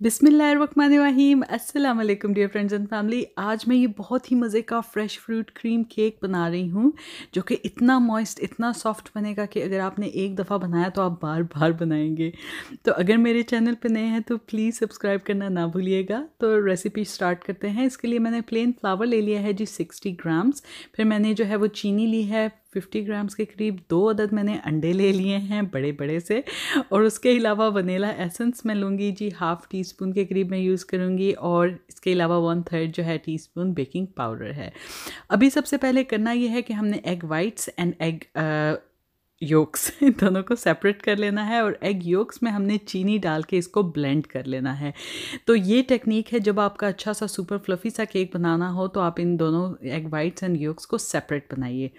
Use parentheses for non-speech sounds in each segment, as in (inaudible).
बिसमीम अस्सलाम वालेकुम डियर फ्रेंड्स एंड फैमिली। आज मैं ये बहुत ही मज़े का फ़्रेश फ्रूट क्रीम केक बना रही हूँ, जो कि इतना मॉइस्ट, इतना सॉफ्ट बनेगा कि अगर आपने एक दफ़ा बनाया तो आप बार बार बनाएँगे। तो अगर मेरे चैनल पे नए हैं तो प्लीज़ सब्सक्राइब करना ना भूलिएगा। तो रेसिपी स्टार्ट करते हैं। इसके लिए मैंने प्लेन फ्लावर ले लिया है जी सिक्सटी ग्राम्स। फिर मैंने जो है वो चीनी ली है फिफ्टी ग्राम्स के करीब दो अदद मैंने अंडे ले लिए हैं बड़े बड़े से। और उसके अलावा वनीला एसेंस मैं लूँगी जी, हाफ़ टी स्पून के करीब मैं यूज़ करूँगी और इसके अलावा वन थर्ड जो है टी स्पून बेकिंग पाउडर है। अभी सबसे पहले करना यह है कि हमने egg whites and egg yolks (laughs) दोनों को सेपरेट कर लेना है और एग योक्स में हमने चीनी डाल के इसको ब्लेंड कर लेना है। तो ये टेक्निक है, जब आपका अच्छा सा सुपर फ्लफ़ी सा केक बनाना हो तो आप इन दोनों एग वाइट्स एंड योक्स को सेपरेट बनाइए।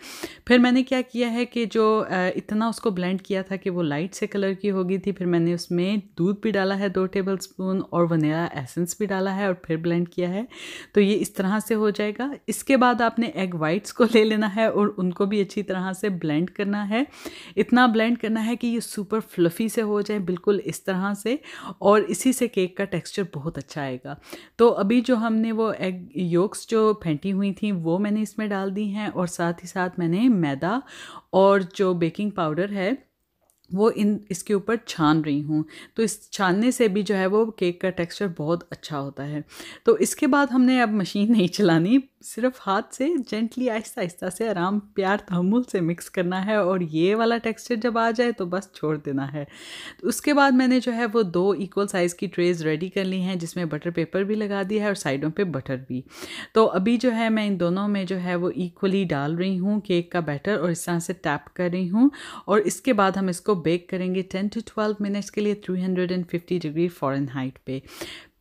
फिर मैंने क्या किया है कि जो इतना उसको ब्लेंड किया था कि वो लाइट से कलर की हो गई थी, फिर मैंने उसमें दूध भी डाला है दो टेबल स्पून और वनीला एसेंस भी डाला है और फिर ब्लेंड किया है। तो ये इस तरह से हो जाएगा। इसके बाद आपने एग वाइट्स को ले लेना है और उनको भी अच्छी तरह से ब्लेंड करना है। इतना ब्लेंड करना है कि ये सुपर फ्लफ़ी से हो जाए, बिल्कुल इस तरह से, और इसी से केक का टेक्सचर बहुत अच्छा आएगा। तो अभी जो हमने वो एग योक्स जो फेंटी हुई थी, वो मैंने इसमें डाल दी हैं, और साथ ही साथ मैंने मैदा और जो बेकिंग पाउडर है, वो इन, इसके ऊपर छान रही हूँ। तो इस छानने से भी जो है वो केक का टेक्सचर बहुत अच्छा होता है। तो इसके बाद हमने अब मशीन नहीं चलानी सिर्फ़ हाथ से जेंटली आहिस्ता आहिस्ता से आराम, प्यार, तहमुल से मिक्स करना है और ये वाला टेक्सचर जब आ जाए तो बस छोड़ देना है। तो उसके बाद मैंने जो है वो दो इक्वल साइज़ की ट्रेज़ रेडी कर ली हैं, जिसमें बटर पेपर भी लगा दिया है और साइडों पे बटर भी। तो अभी जो है मैं इन दोनों में जो है वो इक्वली डाल रही हूँ केक का बैटर और इस तरह से टैप कर रही हूँ और इसके बाद हम इसको बेक करेंगे टेन टू ट्वेल्व मिनट्स के लिए थ्री डिग्री फ़ॉरन हाइट पे।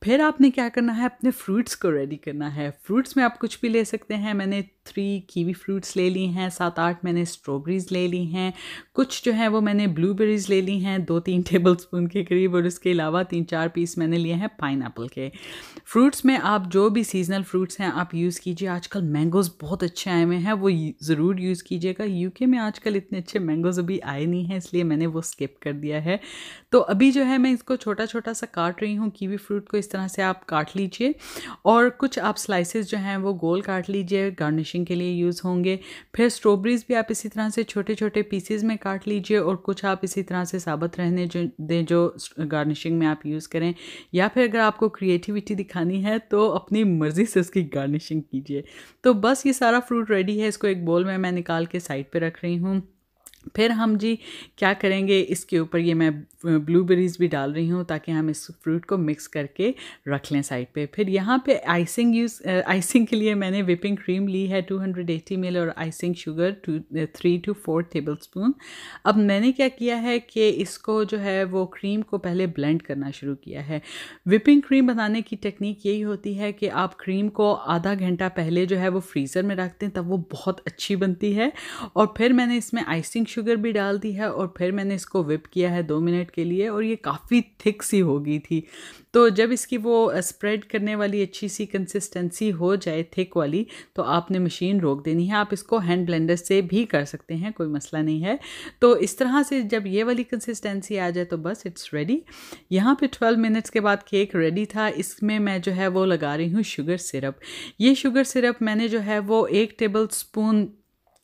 फिर आपने क्या करना है? अपने फ्रूट्स को रेडी करना है। फ्रूट्स में आप कुछ भी ले सकते हैं। मैंने थ्री कीवी फ्रूट्स ले ली हैं, सात आठ मैंने स्ट्रॉबेरीज़ ले ली हैं। कुछ जो है वो मैंने ब्लूबेरीज़ ले ली हैं, दो तीन टेबल स्पून के करीब और उसके अलावा तीन चार पीस मैंने लिए हैं पाइन के। फ्रूट्स में आप जो भी सीजनल फ्रूट्स हैं, आप यूज़ कीजिए। आजकल मैंगोज़ बहुत अच्छे आए हुए हैं। वो ज़रूर यूज़ कीजिएगा। यूके में आजकल इतने अच्छे मैंगोज़ अभी आए नहीं हैं, इसलिए मैंने वो स्किप कर दिया है। तो अभी जो है मैं इसको छोटा छोटा सा काट रही हूँ। कीवी फ्रूट को इस तरह से आप काट लीजिए और कुछ आप स्लाइसेस जो हैं वो गोल काट लीजिए गार्निशिंग के लिए यूज़ होंगे। फिर स्ट्रॉबेरीज़ भी आप इसी तरह से छोटे छोटे पीसीज में काट लीजिए और कुछ आप इसी तरह से साबत रहने जो, दें जो गार्निशिंग में आप यूज़ करें। या फिर अगर आपको क्रिएटिविटी दिखानी है तो अपनी मर्ज़ी से उसकी गार्निशिंग कीजिए। तो बस ये सारा फ्रूट रेडी है, इसको एक बोल में मैं निकाल के साइड पर रख रही हूँ। फिर हम जी क्या करेंगे? इसके ऊपर ये मैं ब्लूबेरीज़ भी डाल रही हूँ ताकि हम इस फ्रूट को मिक्स करके रख लें साइड पे। फिर यहाँ पे आइसिंग यूज़ आइसिंग के लिए मैंने विपिंग क्रीम ली है 280 एटी और icing sugar two three two four tablespoon अब मैंने क्या किया है कि इसको जो है वो क्रीम को पहले ब्लेंड करना शुरू किया है। विपिंग क्रीम बनाने की टेक्निक यही होती है कि आप क्रीम को आधा घंटा पहले जो है वो फ्रीज़र में रखते हैं, तब वो बहुत अच्छी बनती है। और फिर मैंने इसमें आइसिंग शुगर भी डाल दी है और फिर मैंने इसको विप किया है दो मिनट के लिए और ये काफ़ी थिक सी हो गई थी। तो जब इसकी वो स्प्रेड करने वाली अच्छी सी कंसिस्टेंसी हो जाए थिक वाली तो आपने मशीन रोक देनी है। आप इसको हैंड ब्लेंडर से भी कर सकते हैं, कोई मसला नहीं है। तो इस तरह से जब ये वाली कंसिस्टेंसी आ जाए तो बस इट्स रेडी यहाँ पे 12 मिनट्स के बाद केक रेडी था। इसमें मैं जो है वो लगा रही हूँ शुगर सिरप ये शुगर सिरप मैंने जो है वो एक टेबल स्पून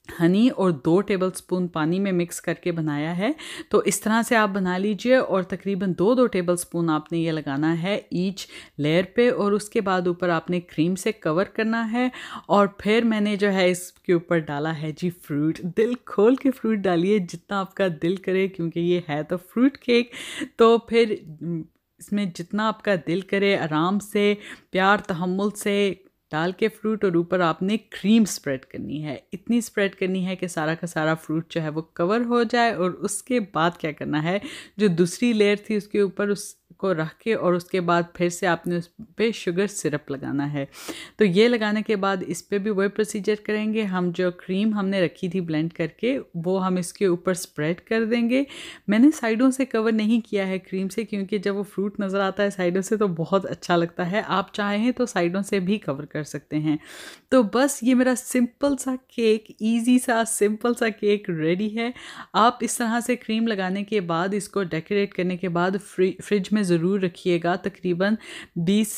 हनी और दो टेबलस्पून पानी में मिक्स करके बनाया है। तो इस तरह से आप बना लीजिए और तकरीबन दो दो टेबलस्पून आपने ये लगाना है ईच लेयर पे और उसके बाद ऊपर आपने क्रीम से कवर करना है और फिर मैंने जो है इसके ऊपर डाला है जी फ्रूट दिल खोल के फ्रूट डालिए, जितना आपका दिल करे, क्योंकि ये है तो फ्रूट केक तो फिर, इसमें जितना आपका दिल करे, आराम से, प्यार तहमुल से डाल के फ्रूट और ऊपर आपने क्रीम स्प्रेड करनी है। इतनी स्प्रेड करनी है कि सारा का सारा फ्रूट जो है वो कवर हो जाए और उसके बाद क्या करना है? जो दूसरी लेयर थी उसके ऊपर उस को रख के और उसके बाद फिर से आपने उस पर शुगर सिरप लगाना है। तो ये लगाने के बाद इस पर भी वही प्रोसीजर करेंगे। हम जो क्रीम हमने रखी थी ब्लेंड करके, वो हम इसके ऊपर स्प्रेड कर देंगे। मैंने साइडों से कवर नहीं किया है क्रीम से, क्योंकि जब वो फ्रूट नज़र आता है साइडों से तो बहुत अच्छा लगता है। आप चाहें तो साइडों से भी कवर कर सकते हैं। तो बस ये मेरा सिंपल सा केक ईजी सा सिंपल सा केक रेडी है। आप इस तरह से क्रीम लगाने के बाद, इसको डेकोरेट करने के बाद फ्रिज में ज़रूर रखिएगा। तकरीबन 20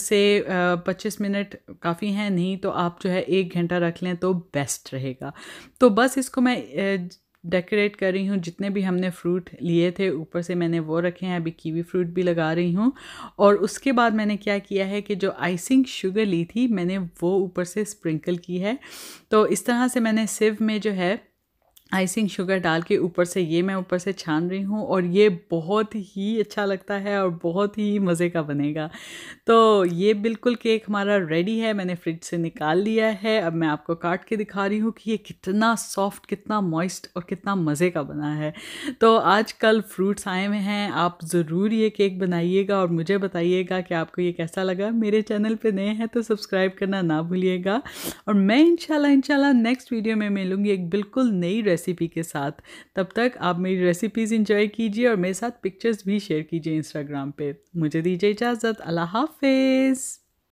से 25 मिनट काफ़ी हैं, नहीं तो आप जो है एक घंटा रख लें तो बेस्ट रहेगा। तो बस इसको मैं डेकोरेट कर रही हूँ। जितने भी हमने फ्रूट लिए थे, ऊपर से मैंने वो रखे हैं। अभी कीवी फ्रूट भी लगा रही हूँ। और उसके बाद मैंने क्या किया है कि जो आइसिंग शुगर ली थी, मैंने वो ऊपर से स्प्रिंकल की है। तो इस तरह से मैंने सिव में जो है आइसिंग शुगर डाल के ऊपर से, ये मैं ऊपर से छान रही हूँ और ये बहुत ही अच्छा लगता है और बहुत ही मज़े का बनेगा। तो ये बिल्कुल केक हमारा रेडी है, मैंने फ्रिज से निकाल लिया है। अब मैं आपको काट के दिखा रही हूँ कि ये कितना सॉफ्ट कितना मॉइस्ट और कितना मज़े का बना है। तो आज कल फ्रूट्स आए हुए हैं, आप ज़रूर ये केक बनाइएगा और मुझे बताइएगा कि आपको ये कैसा लगा। मेरे चैनल पर नए हैं तो सब्सक्राइब करना ना भूलिएगा। और मैं इनशाला इनशाला नेक्स्ट वीडियो में मिलूँगी एक बिल्कुल नई रेसिपी के साथ। तब तक आप मेरी रेसिपीज़ इंजॉय कीजिए और मेरे साथ पिक्चर्स भी शेयर कीजिए इंस्टाग्राम पे। मुझे दीजिए इजाज़त। अल्लाह हाफिज़।